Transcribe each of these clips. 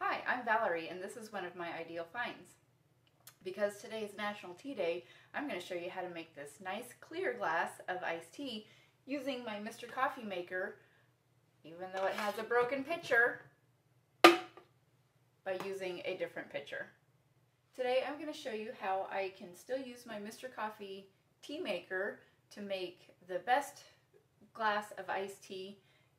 Hi, I'm Valerie and this is one of my ideal finds. Because today is National Tea Day, I'm going to show you how to make this nice clear glass of iced tea using my Mr. Coffee Maker, even though it has a broken pitcher, by using a different pitcher. Today I'm going to show you how I can still use my Mr. Coffee tea maker to make the best glass of iced tea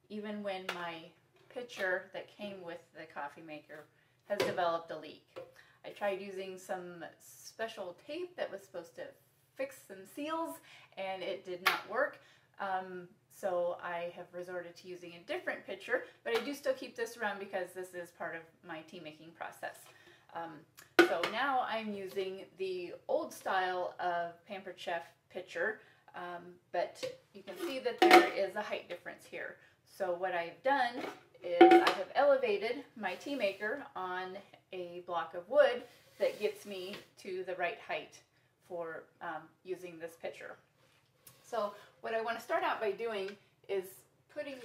even when my pitcher that came with the coffee maker has developed a leak. I tried using some special tape that was supposed to fix some seals and it did not work. Um, so I have resorted to using a different pitcher, but I do still keep this around because this is part of my tea making process. Um, so now I'm using the old style of Pampered Chef pitcher, um, but you can see that there is a height difference here. So what I've done is I have elevated my tea maker on a block of wood that gets me to the right height for um, using this pitcher. So what I want to start out by doing is putting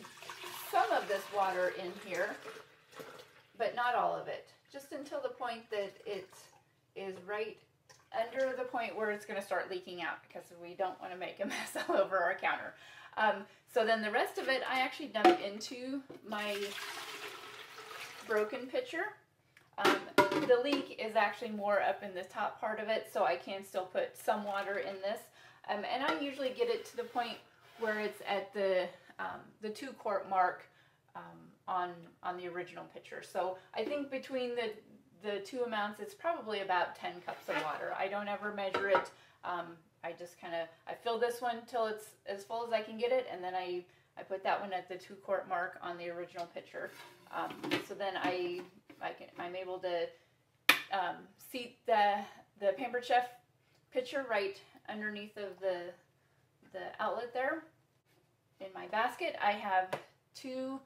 some of this water in here, but not all of it, just until the point that it is right under the point where it's going to start leaking out because we don't want to make a mess all over our counter. Um, so then the rest of it, I actually dump into my broken pitcher. Um, the leak is actually more up in the top part of it, so I can still put some water in this. Um, and I usually get it to the point where it's at the um, the two quart mark um, on on the original pitcher. So I think between the the two amounts, it's probably about 10 cups of water. I don't ever measure it. Um, I just kind of, I fill this one till it's as full as I can get it, and then I, I put that one at the two quart mark on the original pitcher. Um, so then I, I can, I'm able to um, seat the, the Pampered Chef pitcher right underneath of the, the outlet there. In my basket, I have two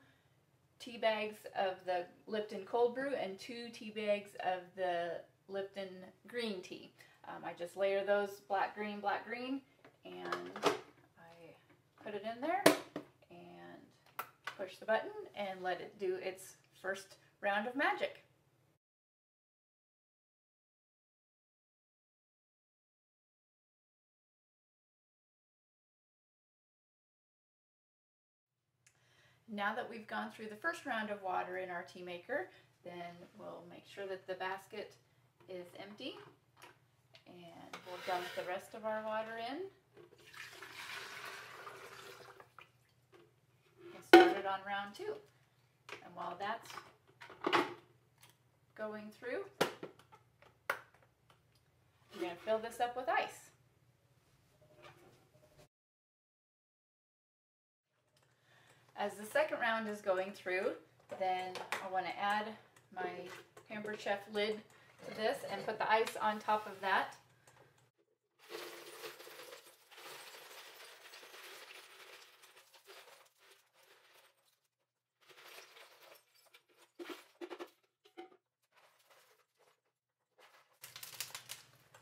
tea bags of the Lipton cold brew and two tea bags of the Lipton green tea. Um, I just layer those black, green, black, green, and I put it in there and push the button and let it do its first round of magic. Now that we've gone through the first round of water in our tea maker, then we'll make sure that the basket is empty and we'll dump the rest of our water in. And start it on round two. And while that's going through, I'm going to fill this up with ice. As the second round is going through, then I want to add my Pampered Chef lid to this and put the ice on top of that.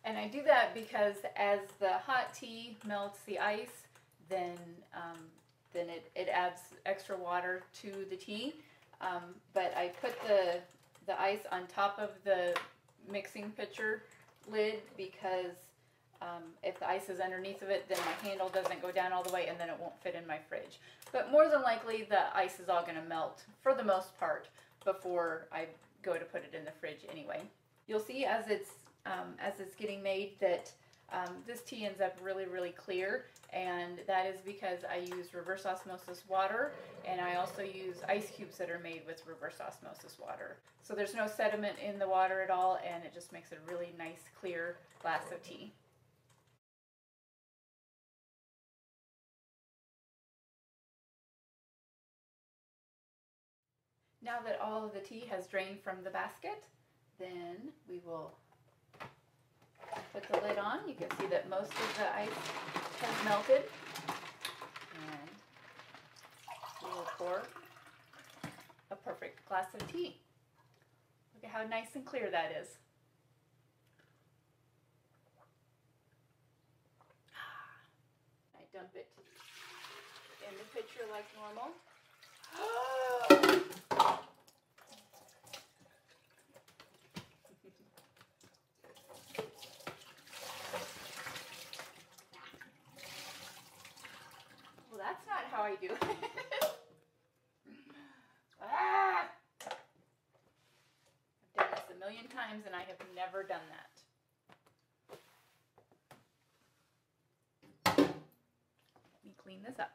And I do that because as the hot tea melts the ice, then um, then it, it adds extra water to the tea. Um, but I put the, the ice on top of the mixing pitcher lid because um, if the ice is underneath of it, then my handle doesn't go down all the way and then it won't fit in my fridge. But more than likely, the ice is all going to melt for the most part before I go to put it in the fridge anyway. You'll see as it's um, as it's getting made that um, this tea ends up really, really clear, and that is because I use reverse osmosis water, and I also use ice cubes that are made with reverse osmosis water. So there's no sediment in the water at all, and it just makes a really nice, clear glass of tea. Now that all of the tea has drained from the basket, then we will Put the lid on. You can see that most of the ice has melted. And we will pour a perfect glass of tea. Look at how nice and clear that is. Ah. I dump it in the pitcher like normal. Oh. How I do ah! I've done this a million times and I have never done that. Let me clean this up.